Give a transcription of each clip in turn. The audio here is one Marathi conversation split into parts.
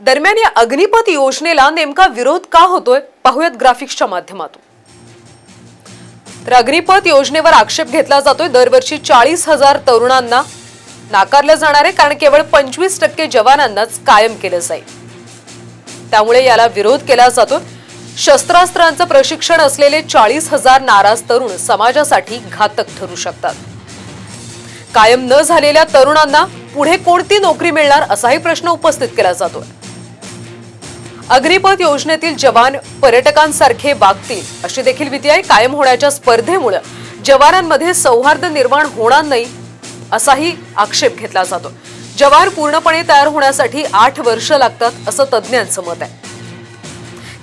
दरम्यान या अग्निपथ योजनेला नेमका विरोध का होतोय पाहूयात ग्राफिक्सच्या माध्यमातून. तर अग्निपथ योजनेवर आक्षेप घेतला जातोय. दरवर्षी चाळीस हजार तरुणांना नाकारलं जाणार आहे कारण केवळ पंचवीस टक्के जवानांनाच कायम केलं जाईल. त्यामुळे याला विरोध केला जातो शस्त्रास्त्रांचं प्रशिक्षण असलेले चाळीस हजार नाराज तरुण समाजासाठी घातक ठरू शकतात. कायम न झालेल्या तरुणांना पुढे कोणती नोकरी मिळणार असाही प्रश्न उपस्थित केला जातोय. अग्निपथ योजनेतील जवान पर्यटकांसारखे वागतील अशी देखील भीती आहे कायम होण्याच्या स्पर्धेमुळे जवानांमध्ये सौहार्द निर्माण होणार नाही असाही आक्षेप घेतला जातो. जवान पूर्णपणे तयार होण्यासाठी आठ वर्ष लागतात असं तज्ज्ञांचं मत आहे.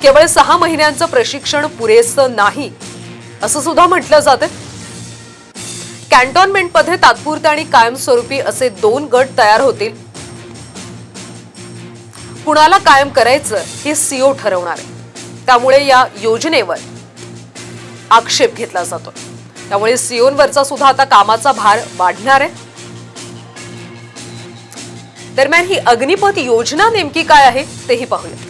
केवळ सहा महिन्यांचं प्रशिक्षण पुरेसं नाही असं सुद्धा म्हटलं जातं कॅन्टॉन्मेंटमध्ये तात्पुरते आणि कायमस्वरूपी असे दोन गट तयार होतील कुणाला कायम करायचं हे सीओ ठरवणार आहे. त्यामुळे या योजनेवर आक्षेप घेतला जातो त्यामुळे सीओनवरचा सुद्धा आता कामाचा भार वाढणार आहे. दरम्यान ही अग्निपथ योजना नेमकी काय आहे तेही पाहूया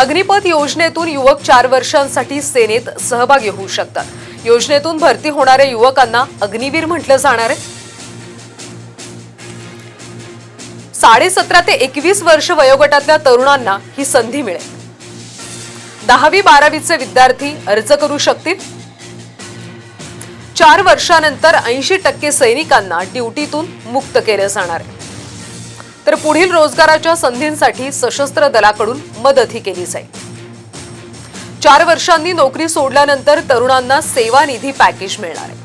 अग्निपथ योजनेतून युवक चार वर्षांसाठी सेनेत सहभागी होऊ शकतात. योजनेतून भरती होणाऱ्या युवकांना अग्निवीर म्हटलं जाणार आहे. साडेसतरा ते एकवीस वर्ष वयोगटातल्या तरुणांना ही संधी मिळेल. दहावी बारावीचे विद्यार्थी अर्ज करू शकतील. चार वर्षानंतर ऐंशी टक्के सैनिकांना ड्युटीतून मुक्त केलं जाणार आहे. तर पुढील रोजगाराच्या संधींसाठी सशस्त्र दलाकडून मदतही केली जाईल. चार वर्षांनी नोकरी सोडल्यानंतर तरुणांना सेवा निधी पॅकेज मिळणार आहे.